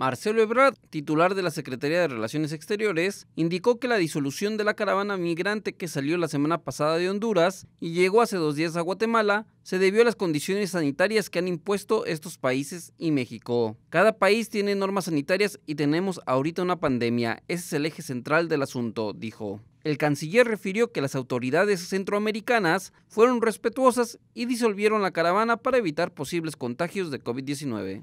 Marcelo Ebrard, titular de la Secretaría de Relaciones Exteriores, indicó que la disolución de la caravana migrante que salió la semana pasada de Honduras y llegó hace dos días a Guatemala se debió a las condiciones sanitarias que han impuesto estos países y México. Cada país tiene normas sanitarias y tenemos ahorita una pandemia. Ese es el eje central del asunto, dijo. El canciller refirió que las autoridades centroamericanas fueron respetuosas y disolvieron la caravana para evitar posibles contagios de COVID-19.